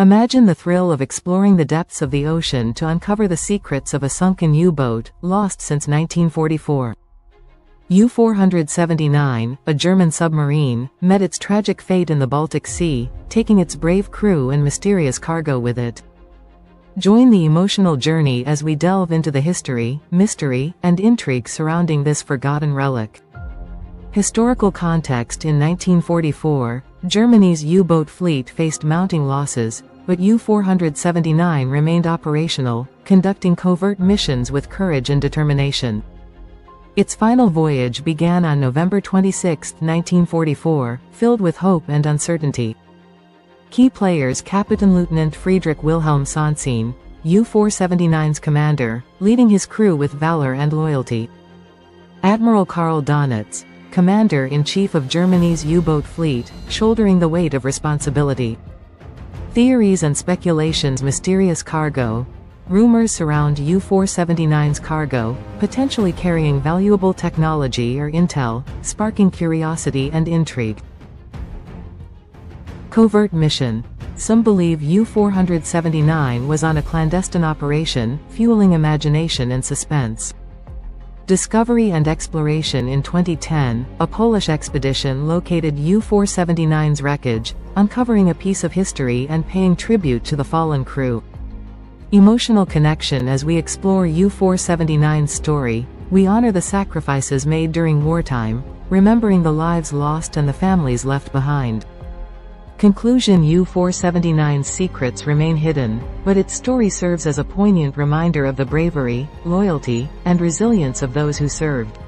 Imagine the thrill of exploring the depths of the ocean to uncover the secrets of a sunken U-boat, lost since 1944. U-479, a German submarine, met its tragic fate in the Baltic Sea, taking its brave crew and mysterious cargo with it. Join the emotional journey as we delve into the history, mystery, and intrigue surrounding this forgotten relic. Historical context In 1944, Germany's U-boat fleet faced mounting losses, but U-479 remained operational, conducting covert missions with courage and determination. Its final voyage began on November 26, 1944, filled with hope and uncertainty. Key players Captain-Lieutenant Friedrich Wilhelm Sohnsen, U-479's commander, leading his crew with valor and loyalty. Admiral Karl Donitz, Commander-in-Chief of Germany's U-boat fleet, shouldering the weight of responsibility. Theories and speculations Mysterious cargo. Rumors surround U-479's cargo, potentially carrying valuable technology or intel, sparking curiosity and intrigue. Covert mission. Some believe U-479 was on a clandestine operation, fueling imagination and suspense. Discovery and exploration In 2010, a Polish expedition located U-479's wreckage, uncovering a piece of history and paying tribute to the fallen crew. Emotional connection As we explore U-479's story, we honor the sacrifices made during wartime, remembering the lives lost and the families left behind. Conclusion U-479's secrets remain hidden, but its story serves as a poignant reminder of the bravery, loyalty, and resilience of those who served.